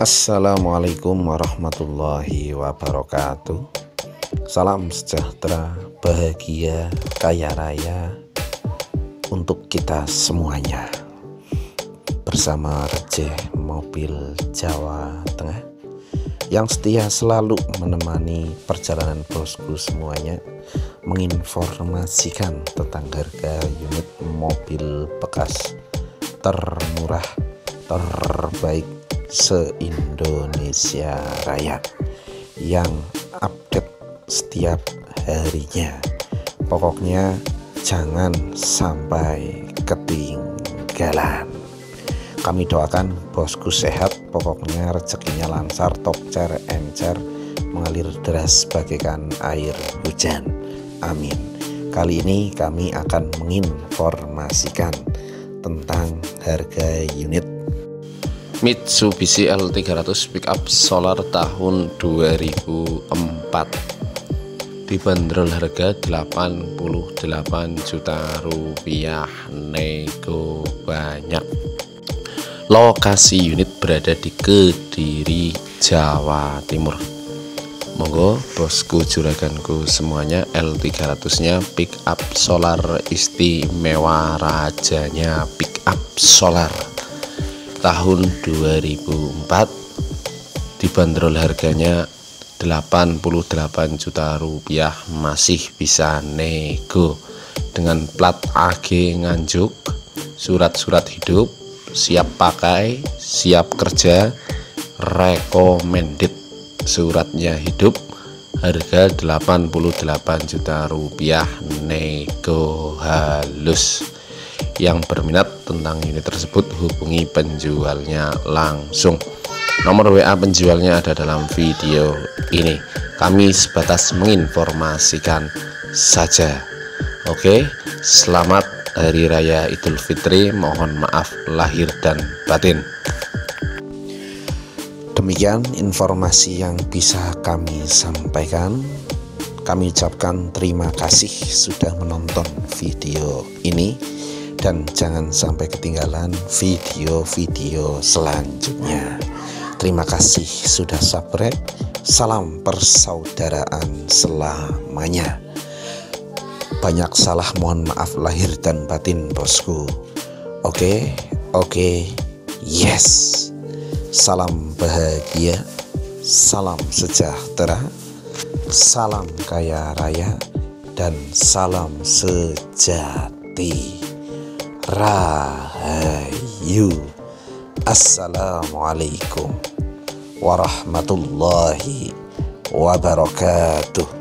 Assalamualaikum warahmatullahi wabarakatuh. Salam sejahtera, bahagia, kaya raya Untuk kita semuanya. Bersama Receh Mobil Jawa Tengah Yang setia selalu menemani perjalanan bosku semuanya Menginformasikan tentang harga unit mobil bekas termurah terbaik se-Indonesia Raya yang update setiap harinya. Pokoknya jangan sampai ketinggalan. Kami doakan bosku sehat, pokoknya rezekinya lancar, top cer, encer, mengalir deras bagaikan air hujan. Amin. Kali ini kami akan menginformasikan tentang harga unit Mitsubishi L300 pickup solar tahun 2004 dibanderol harga 88 juta rupiah. Nego banyak. Lokasi unit berada di Kediri Jawa Timur. Monggo bosku juraganku semuanya L300 nya pick up solar. Istimewa rajanya pick up solar tahun 2004 dibanderol harganya 88 juta rupiah. Masih bisa nego. Dengan plat AG Nganjuk surat-surat hidup siap pakai siap kerja recommended suratnya hidup harga 88 juta rupiah. Nego halus yang berminat tentang unit tersebut hubungi penjualnya langsung. Nomor WA penjualnya ada dalam video ini. Kami sebatas menginformasikan saja. Oke selamat Hari Raya Idul Fitri. Mohon maaf lahir dan batin. Demikian informasi yang bisa kami sampaikan. Kami ucapkan terima kasih sudah menonton video ini dan jangan sampai ketinggalan video-video selanjutnya. Terima kasih sudah subscribe. Salam persaudaraan selamanya. Banyak salah mohon maaf lahir dan batin bosku. Oke, oke, yes. Salam bahagia, salam sejahtera, salam kaya raya, dan salam sejati. Rahayu Assalamualaikum warahmatullahi wabarakatuh